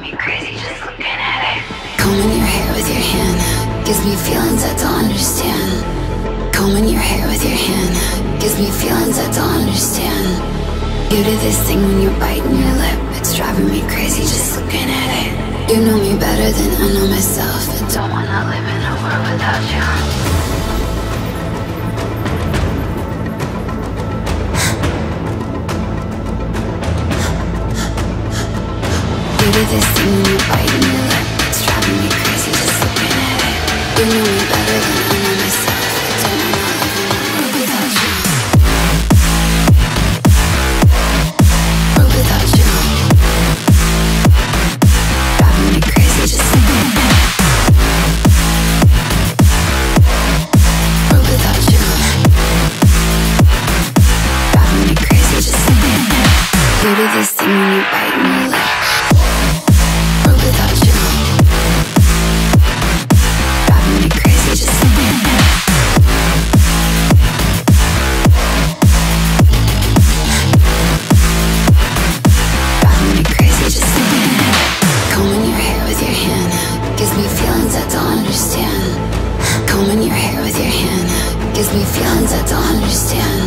driving me crazy just looking at it. Combing your hair with your hand gives me feelings I don't understand. Combing your hair with your hand gives me feelings I don't understand. You do this thing when you're biting your lip, it's driving me crazy just looking at it. You know me better than I know myself. I don't wanna live in a world without you. This thing lip, it's driving me crazy just looking at it. You me better than myself. Don't live without you. Without you. Driving me crazy just looking at it. Without you. Driving me crazy just looking at it. You do this thing you're biting me feelings I don't understand. Combing your hair with your hand gives me feelings I don't understand.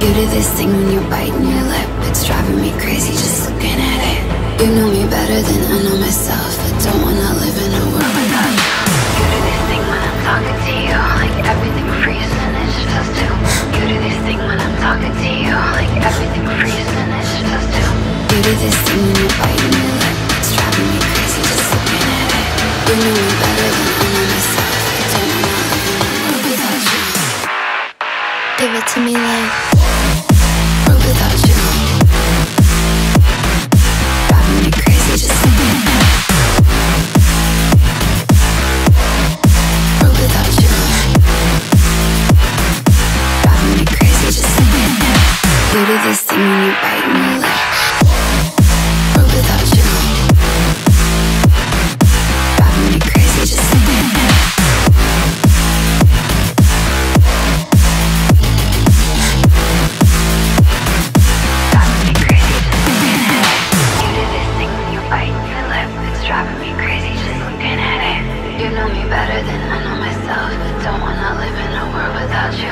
You do this thing when you're biting your lip, it's driving me crazy just looking at it. You know me better than I know myself. I don't wanna live in a world without you. You do this thing when I'm talking to you, like everything freezes and it's just us two. You do this thing when I'm talking to you, like everything freezes and it's just us two. You do this thing when you're biting in a world without you. To me like better than I know myself. Don't wanna live in a world without you.